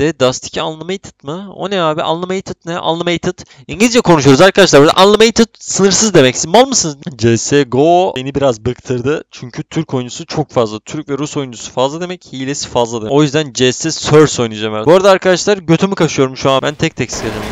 bitti. Dust 2 Unlimited mı? O ne abi? Unlimited ne? Unlimited. İngilizce konuşuyoruz arkadaşlar. Burada Unlimited sınırsız demek. Siz mal mısınız? CSGO beni biraz bıktırdı. Çünkü Türk oyuncusu çok fazla. Türk ve Rus oyuncusu fazla demek. Hilesi fazla demek. O yüzden CS Source oynayacağım herhalde. Bu arada arkadaşlar götümü kaşıyorum şu an. Ben tek tek sıkacağım.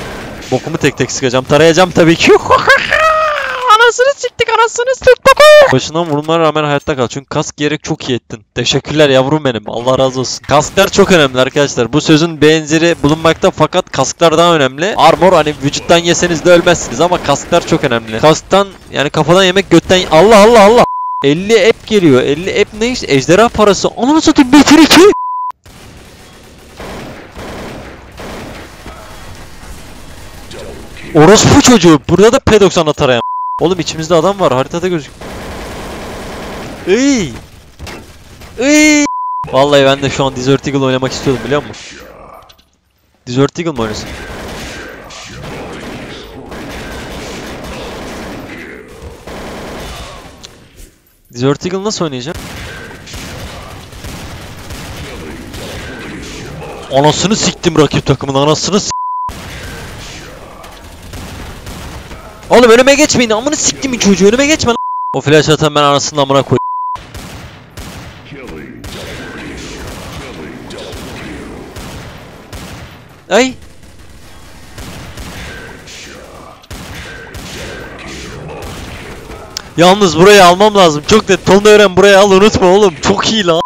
Bokumu tek tek sıkacağım. Tarayacağım tabii ki. Anasını siktik anasını siktik. Başından vurulmana rağmen hayatta kal. Çünkü kask giyerek çok iyi ettin. Teşekkürler yavrum benim. Allah razı olsun. Kasklar çok önemli arkadaşlar. Bu sözün benzeri bulunmakta fakat kasklar daha önemli. Armor hani vücuttan yeseniz de ölmezsiniz ama kasklar çok önemli. Kasktan yani kafadan yemek götten Allah Allah Allah. 50 ep geliyor. 50 ep ne işte? Ejderha parası. Ananı satayım Metin 2. Orospu çocuğu. Burada da P90 atarayan. Oğlum içimizde adam var. Haritada gözük. Ey! Ey! Vallahi ben de şu an Desert Eagle oynamak istiyordum biliyor musun? Desert Eagle mı oynasın? Desert Eagle nasıl oynayacağım? Anasını siktim rakip takımın anasını s- Oğlum önüme geçmeyin amını siktim çocuğu önüme geçme. O flash atan ben anasının amına koy. Ay. Yalnız burayı almam lazım. Çok net. Tonunu öğren burayı al unutma oğlum. Çok iyi lan.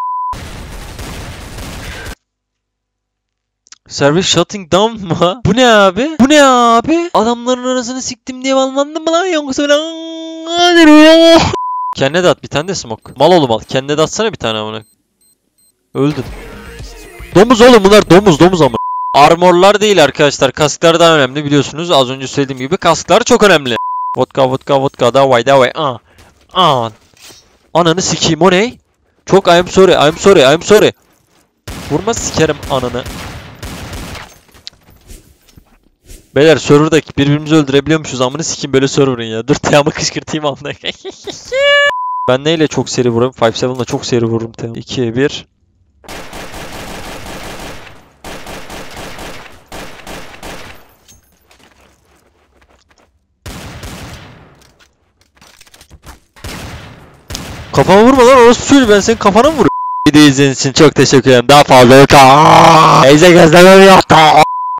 Service shutting down mı? Bu ne abi? Bu ne abi? Adamların arasını siktim diye almandım mı lan yoksa lan? Kendine de at bir tane de smoke. Mal oğlum al. Kendine de atsana bir tane amına. Öldün. Domuz oğlum bunlar domuz domuz ama. Armorlar değil arkadaşlar. Kasklar daha önemli biliyorsunuz. Az önce söylediğim gibi kasklar çok önemli. Vodka vodka vodka davay davay. Aa. Aa. Ananı sikeyim o ne? Çok I'm sorry I'm sorry I'm sorry. Vurma sikerim ananı. Beyler serverda birbirimizi öldürebiliyormuşuz amını sikeyim böyle server'ın ya. Dur Team'ı kışkırtayım amına. ben neyle çok seri vururum? 5-7'la çok seri vururum Team. 2'ye 1. Kafama vurma lan orospu çocuğu ben senin kafana mı vuruyorum? Video izlediğiniz için çok teşekkür ederim. Daha fazla yok. Teyze gözlemem yok.